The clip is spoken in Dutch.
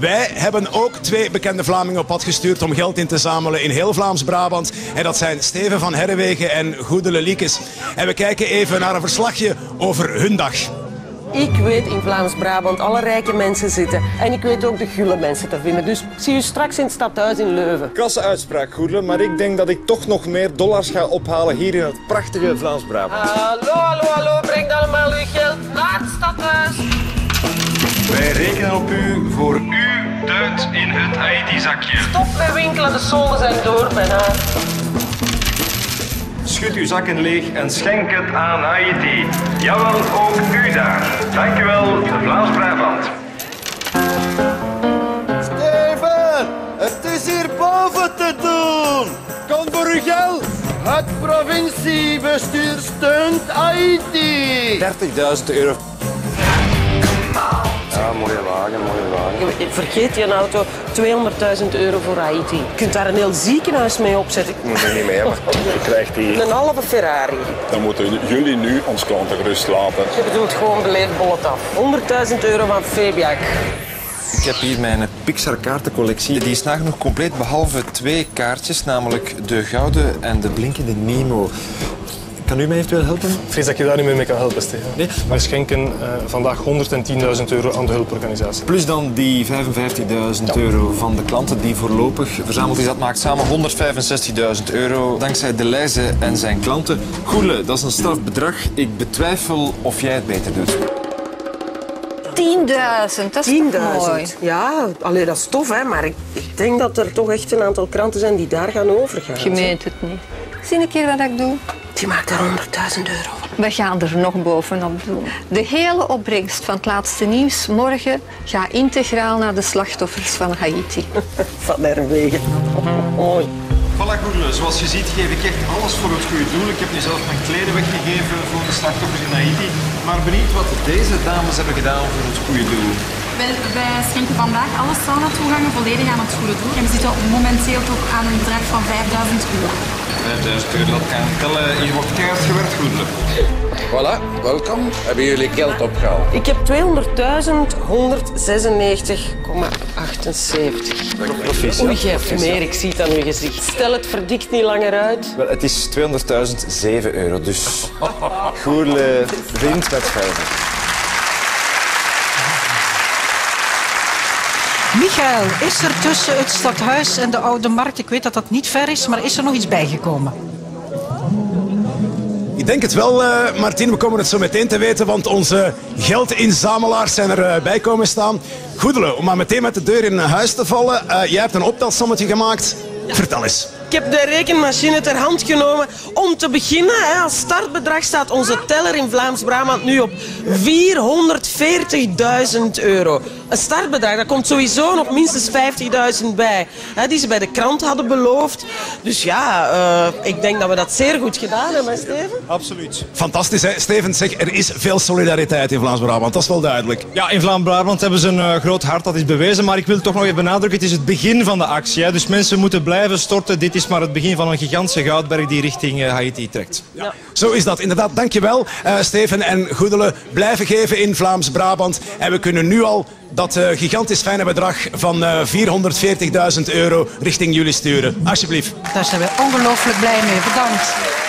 Wij hebben ook twee bekende Vlamingen op pad gestuurd om geld in te zamelen in heel Vlaams-Brabant. En dat zijn Steven van Herrewegen en Goedele Liekes. En we kijken even naar een verslagje over hun dag. Ik weet in Vlaams-Brabant alle rijke mensen zitten. En ik weet ook de gulle mensen te vinden. Dus ik zie u straks in het stadhuis in Leuven. Krasse uitspraak, Goedele, maar ik denk dat ik toch nog meer dollars ga ophalen hier in het prachtige Vlaams-Brabant. Hallo, hallo, hallo. Breng allemaal uw geld naar het stadhuis. Wij rekenen op u voor uw in het Haiti-zakje. Stop met winkelen, de zolen zijn door bijna. Schud uw zakken leeg en schenk het aan Haiti. Jawel, ook u daar. Dankjewel, de Vlaams-Brabant. Steven, het is hier boven te doen. Kom voor uw geld. Het provinciebestuur steunt Haiti. 30.000 euro. Ja, mooie wagen, mooie wagen. Vergeet je auto, 200.000 euro voor Haiti. Je kunt daar een heel ziekenhuis mee opzetten. Ik moet er niet mee hebben. Je krijgt die... Een halve Ferrari. Dan moeten jullie nu ons klanten gerust laten. Je bedoelt gewoon beleefd bollet af. 100.000 euro van Febiak. Ik heb hier mijn Pixar kaartencollectie. Die is nagenoeg compleet behalve twee kaartjes, namelijk de gouden en de blinkende Nemo. Kan u mij eventueel helpen? Ik vrees dat ik je daar niet meer mee kan helpen, Steven. Nee? Wij schenken eh, vandaag 110.000 euro aan de hulporganisatie. Plus dan die 55.000 euro van de klanten die voorlopig verzameld is. Dat maakt samen 165.000 euro dankzij De Leize en zijn klanten. Goele, dat is een strafbedrag. Ik betwijfel of jij het beter doet. 10.000, dat is toch mooi. 10.000. Ja, allee, dat is tof, hè, maar ik, ik denk dat er toch echt een aantal kranten zijn die daar gaan overgaan. Je meent het niet. Zie een keer wat ik doe. Die maakt er 100.000 euro. We gaan er nog bovenop doen. De hele opbrengst van het laatste nieuws morgen gaat integraal naar de slachtoffers van Haiti. Van Herwegen. Mooi. Voilà, Goedele. Zoals je ziet geef ik echt alles voor het goede doel. Ik heb nu zelf mijn kleden weggegeven voor de slachtoffers in Haiti. Maar benieuwd wat deze dames hebben gedaan voor het goede doel. Wij, wij schenken vandaag alle sauna-toegangen volledig aan het goede doel. En we zitten momenteel toch aan een bedrag van 5000 euro. 5000 euro, dat kan tellen. Hier wordt keihard gewerkt, Goedele. Voilà, welkom. Hebben jullie geld opgehaald? Ik heb 200.196,78. Oei, jij hebt meer, ik zie het aan uw gezicht. Stel, het verdikt niet langer uit. Wel, het is 200.007 euro, dus Goedele wint met 5. Michael, is er tussen het stadhuis en de Oude Markt, ik weet dat dat niet ver is, maar is er nog iets bijgekomen? Ik denk het wel, eh Martien. We komen het zo meteen te weten, want onze geldinzamelaars zijn erbij bij komen staan. Goedele, om maar meteen met de deur in huis te vallen. eh, jij hebt een optelsommetje gemaakt. Vertel eens. Ik heb de rekenmachine ter hand genomen. Om te beginnen, hè, als startbedrag staat onze teller in Vlaams-Brabant nu op 440.000 euro. Een startbedrag, daar komt sowieso nog minstens 50.000 bij. Hè, die ze bij de krant hadden beloofd. Dus ja, eh, ik denk dat we dat zeer goed gedaan hebben, Steven? Absoluut. Fantastisch, hè? Steven, zeg, er is veel solidariteit in Vlaams-Brabant. Dat is wel duidelijk. Ja, in Vlaam-Brabant hebben ze een eh, groot hart, dat is bewezen. Maar ik wil toch nog even benadrukken, het is het begin van de actie. Hè. Dus mensen moeten blijven storten. Dit is maar het begin van een gigantische goudberg die richting eh, Haiti trekt. Zo is dat, inderdaad. Dankjewel, eh Steven en Goedele. Blijven geven in Vlaams-Brabant. En we kunnen nu al dat eh, gigantisch fijne bedrag van eh 440.000 euro richting jullie sturen. Alsjeblieft. Daar zijn we ongelooflijk blij mee. Bedankt.